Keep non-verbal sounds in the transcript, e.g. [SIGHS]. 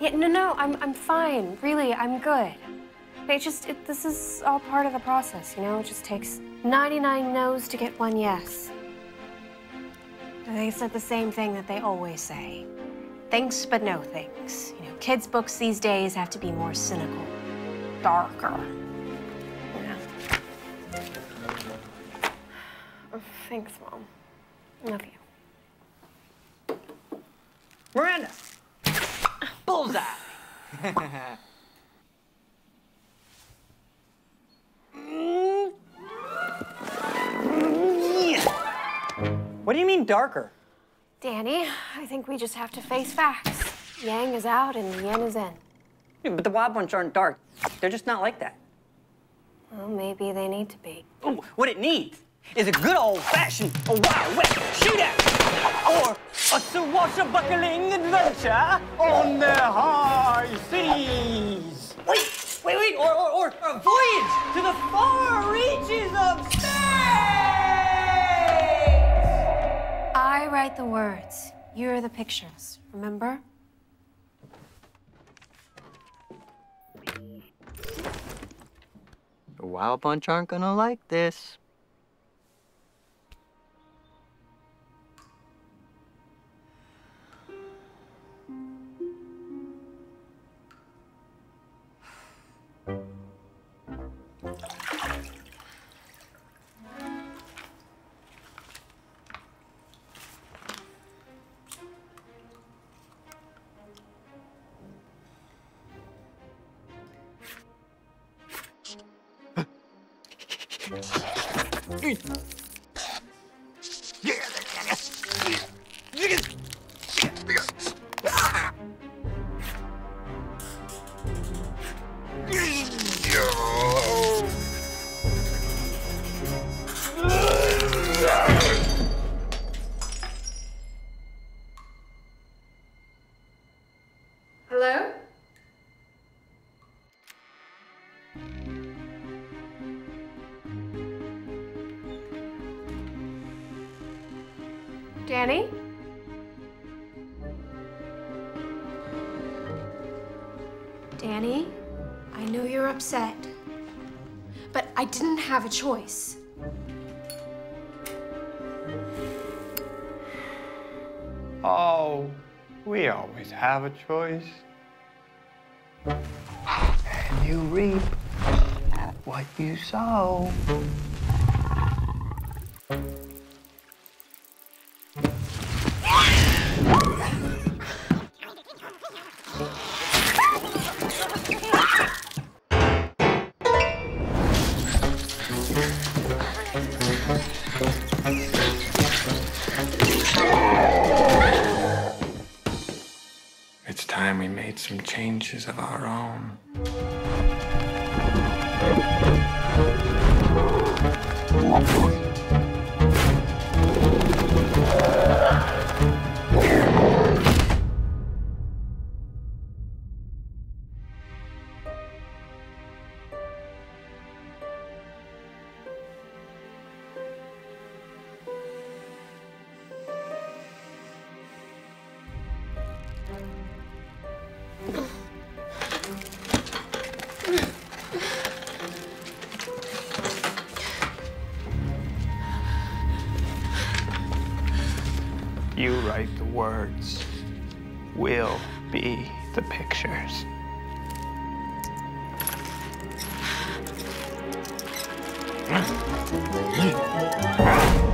Yeah, no, no, I'm, I'm fine. Really, I'm good. It just, it, this is all part of the process, you know? It just takes 99 no's to get one yes. They said the same thing that they always say. Thanks, but no thanks. You know, kids' books these days have to be more cynical, darker. Oh, [SIGHS] thanks, Mom. Love you. Bullseye! what do you mean darker? Danny, I think we just have to face facts. Yang is out and yin is in. Yeah, but the wild bunch aren't dark. They're just not like that. Well, maybe they need to be. Ooh, what it needs is a good old-fashioned a Wild West shootout, or a swashbuckling adventure on the high seas. Wait, wait, wait, or, or, or a voyage to the far reaches of space. I write the words. You're the pictures, remember? The Wild Bunch aren't gonna like this. Hello? Danny? Danny, I know you're upset, but I didn't have a choice. Oh, we always have a choice. And you reap what you sow. It's time we made some changes of our own. You write the words. We'll be the pictures. [LAUGHS]